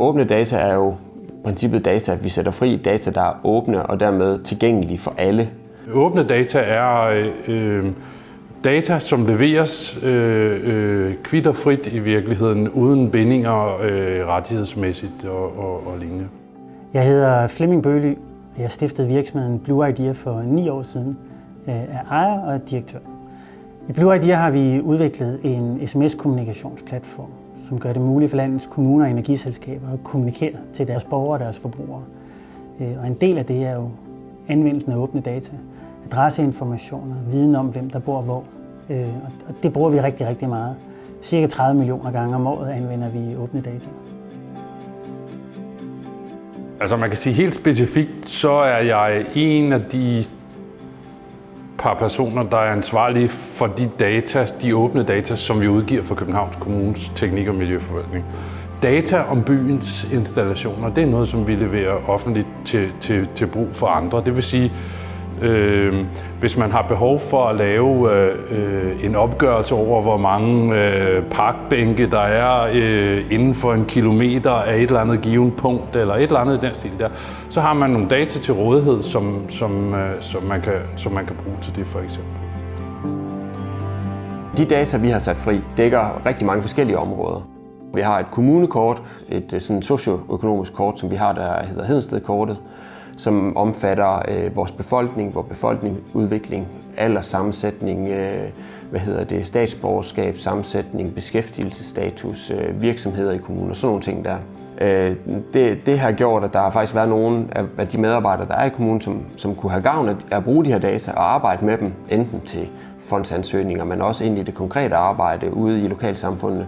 åbne data er jo princippet data, vi sætter fri data, der er åbne og dermed tilgængelige for alle. Åbne data er øh, data, som leveres øh, øh, kvitterfrit i virkeligheden, uden bindinger øh, rettighedsmæssigt og, og, og lignende. Jeg hedder Flemming Bøly. Jeg stiftede virksomheden Blue Idea for ni år siden. Jeg er ejer og direktør. I Blue Idea har vi udviklet en sms-kommunikationsplatform, som gør det muligt for landets kommuner og energiselskaber at kommunikere til deres borgere og deres forbrugere. Øh, og en del af det er jo anvendelsen af åbne data, adresseinformationer, viden om, hvem der bor hvor. Øh, og det bruger vi rigtig, rigtig meget. Cirka 30 millioner gange om året anvender vi åbne data. Altså man kan sige helt specifikt, så er jeg en af de par personer, der er ansvarlige for de data, de åbne data, som vi udgiver for Københavns Kommunes teknik- og miljøforvaltning. Data om byens installationer, det er noget, som vi leverer offentligt til, til, til brug for andre. Det vil sige, Øh, hvis man har behov for at lave øh, en opgørelse over, hvor mange øh, parkbænke der er øh, inden for en kilometer af et eller andet givet punkt, eller et eller andet i den stil der, så har man nogle data til rådighed, som, som, øh, som, man, kan, som man kan bruge til det for eksempel. De data, vi har sat fri, dækker rigtig mange forskellige områder. Vi har et kommunekort, et øh, sådan socioøkonomisk kort, som vi har, der hedder Hedensted-kortet, som omfatter øh, vores befolkning, vores befolkningsudvikling, alderssammensætning, øh, hvad hedder det, statsborgerskab, sammensætning, beskæftigelsesstatus, øh, virksomheder i kommunen og sådan nogle ting der. Øh, det, det har gjort, at der har faktisk været nogle af, af de medarbejdere, der er i kommunen, som, som kunne have gavn af at bruge de her data og arbejde med dem, enten til fondsansøgninger, men også ind i det konkrete arbejde ude i lokalsamfundet.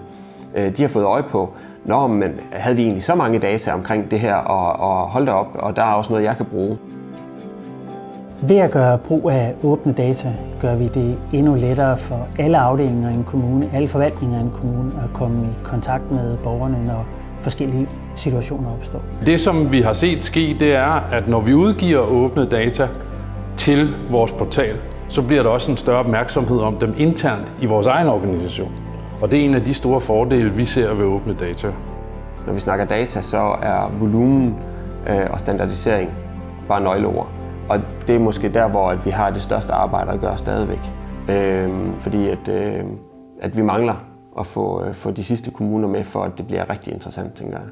Øh, de har fået øje på, Nå, men havde vi egentlig så mange data omkring det her, og, og hold da op, og der er også noget, jeg kan bruge. Ved at gøre brug af åbne data, gør vi det endnu lettere for alle afdelinger i en kommune, alle forvaltninger i en kommune, at komme i kontakt med borgerne, når forskellige situationer opstår. Det, som vi har set ske, det er, at når vi udgiver åbne data til vores portal, så bliver der også en større opmærksomhed om dem internt i vores egen organisation. Og det er en af de store fordele, vi ser ved åbne data. Når vi snakker data, så er volumen øh, og standardisering bare nøgleord. Og det er måske der, hvor vi har det største arbejde at gøre stadigvæk. Øh, fordi at, øh, at vi mangler at få, øh, få de sidste kommuner med, for at det bliver rigtig interessant, tænker jeg.